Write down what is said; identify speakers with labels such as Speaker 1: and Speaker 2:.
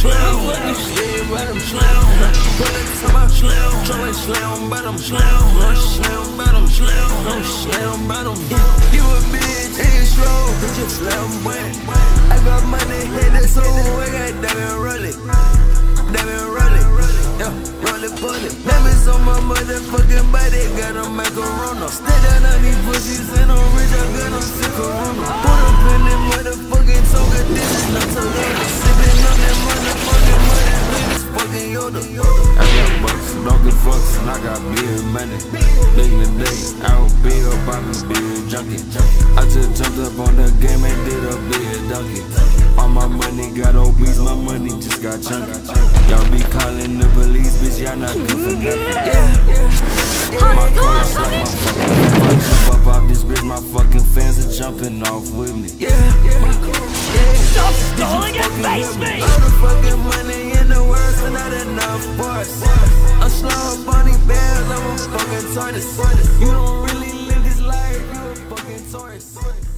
Speaker 1: slam. Fucking shit, but I'm slam. Pull it to my slam. Try slam, but I'm slam. I'm slam, but I'm slam. I'm slam, but I'm You a bitch, ain't slow. Bitch, you boy. I got money, hit it, so I got that and roll it. That and roll it. Yeah, roll it, pull it. Members on my motherfucking body, got a macarona. Stay down on these pussies and I'm rich, I got them
Speaker 2: I got bucks, don't give fucks, and I got big money. The day, I will be up, I'm a big junkie. I just jumped up on the game and did a big donkey. All my money got obese, my money just got chunky. Y'all be calling the police, bitch, y'all not good for nothing. My car like my fucking jump up off this bitch, my fucking fans are jumping off with me.
Speaker 1: Yeah, yeah.
Speaker 3: Stop stalling and face me!
Speaker 1: Fucking tortoise. You don't really live this life, you a fucking tortoise.